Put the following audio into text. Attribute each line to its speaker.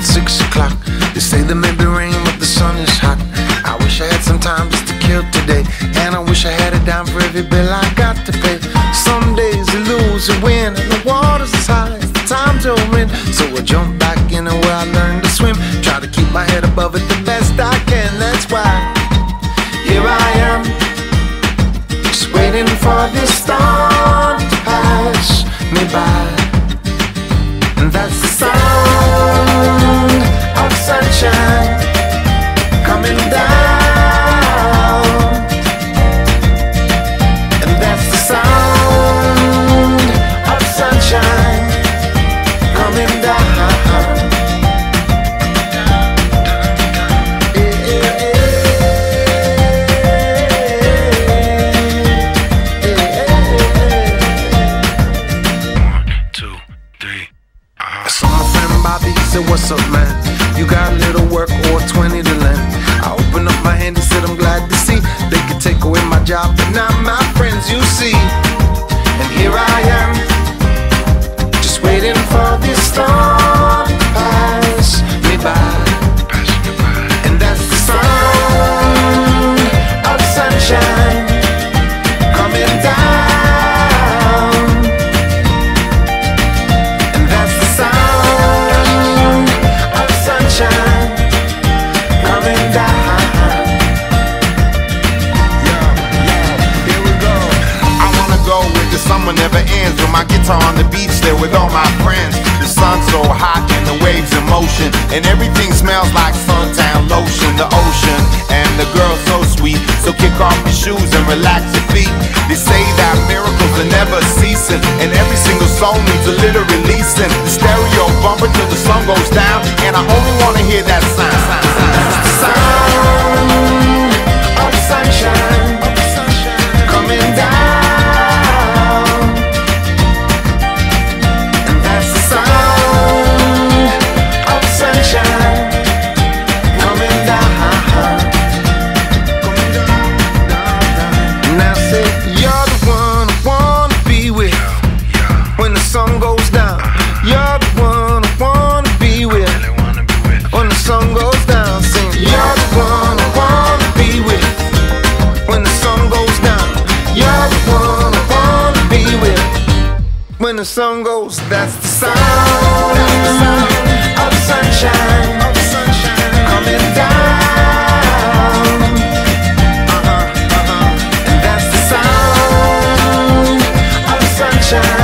Speaker 1: They say there may be rain, but the sun is hot. I wish I had some time just to kill today. And I wish I had a dime for every bill I got to pay. Some days you lose, you win, and the water's as high as the time to win. So I jump back in where I learned to swim. Try to keep my head above it What's up, man? You got a little my
Speaker 2: guitar on the beach there with all my friends. The sun's so hot and the waves in motion. And everything smells like suntan lotion. The ocean and the girl so sweet. So kick off your shoes and relax your feet. They say that miracles are never ceasing. And every single soul needs a little releasing. sun goes down,
Speaker 1: you're the one I wanna be with. When the sun goes down, sing, you're the one I wanna be with. When the sun goes down, you're the one I wanna be with. When the sun goes, that's the sound, that's the sound of sunshine, of coming down. Uh-huh, uh-huh, and that's the sound of sunshine.